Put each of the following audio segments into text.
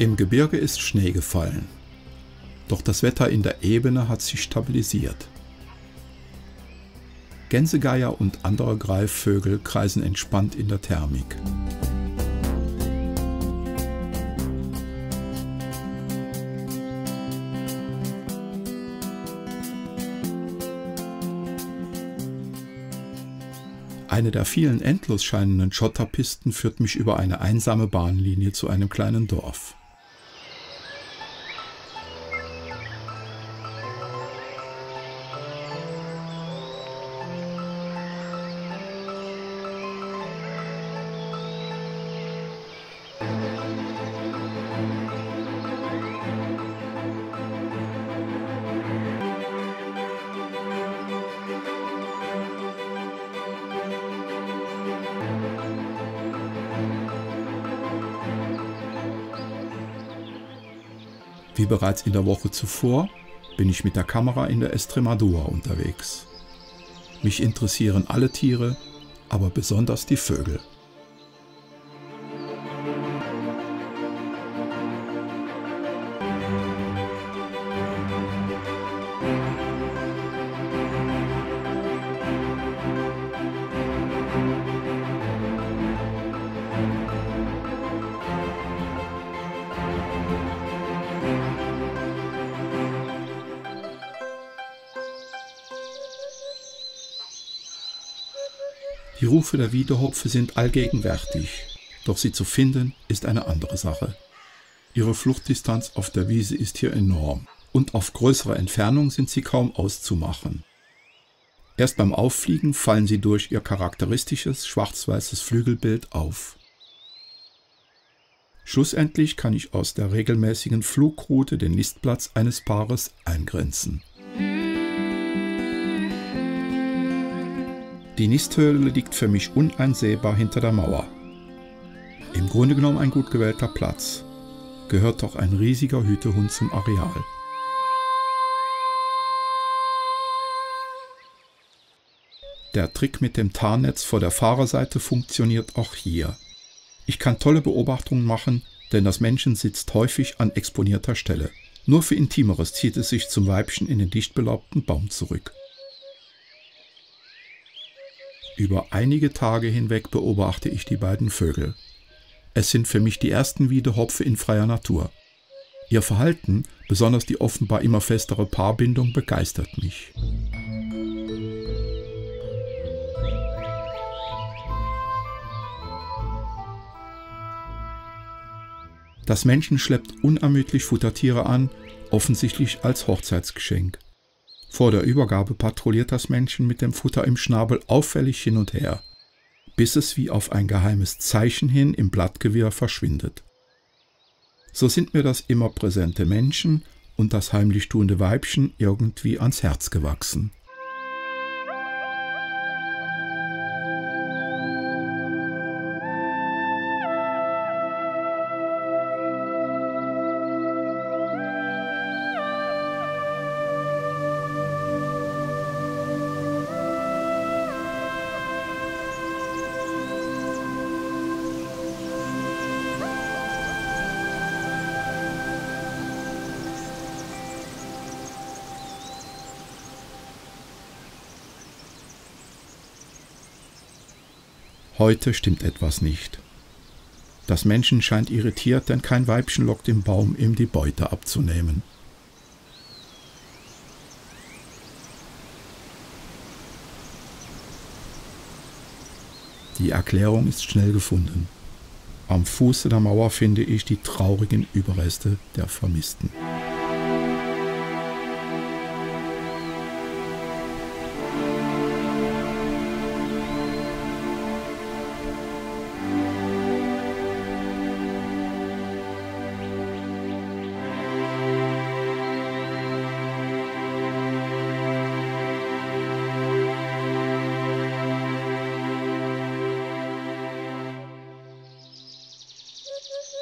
Im Gebirge ist Schnee gefallen. Doch das Wetter in der Ebene hat sich stabilisiert. Gänsegeier und andere Greifvögel kreisen entspannt in der Thermik. Eine der vielen endlos scheinenden Schotterpisten führt mich über eine einsame Bahnlinie zu einem kleinen Dorf. Wie bereits in der Woche zuvor bin ich mit der Kamera in der Estremadura unterwegs. Mich interessieren alle Tiere, aber besonders die Vögel. Die Rufe der Wiedehopfe sind allgegenwärtig, doch sie zu finden ist eine andere Sache. Ihre Fluchtdistanz auf der Wiese ist hier enorm und auf größere Entfernung sind sie kaum auszumachen. Erst beim Auffliegen fallen sie durch ihr charakteristisches schwarz-weißes Flügelbild auf. Schlussendlich kann ich aus der regelmäßigen Flugroute den Nistplatz eines Paares eingrenzen. Die Nisthöhle liegt für mich uneinsehbar hinter der Mauer. Im Grunde genommen ein gut gewählter Platz. Gehört doch ein riesiger Hütehund zum Areal. Der Trick mit dem Tarnnetz vor der Fahrerseite funktioniert auch hier. Ich kann tolle Beobachtungen machen, denn das Männchen sitzt häufig an exponierter Stelle. Nur für Intimeres zieht es sich zum Weibchen in den dicht belaubten Baum zurück. Über einige Tage hinweg beobachte ich die beiden Vögel. Es sind für mich die ersten Wiedehopfe in freier Natur. Ihr Verhalten, besonders die offenbar immer festere Paarbindung, begeistert mich. Das Männchen schleppt unermüdlich Futtertiere an, offensichtlich als Hochzeitsgeschenk. Vor der Übergabe patrouilliert das Männchen mit dem Futter im Schnabel auffällig hin und her, bis es wie auf ein geheimes Zeichen hin im Blattgewirr verschwindet. So sind mir das immer präsente Männchen und das heimlich tuende Weibchen irgendwie ans Herz gewachsen. Heute stimmt etwas nicht. Das Männchen scheint irritiert, denn kein Weibchen lockt im Baum, ihm die Beute abzunehmen. Die Erklärung ist schnell gefunden. Am Fuße der Mauer finde ich die traurigen Überreste der Vermissten.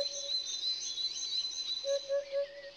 Thank you.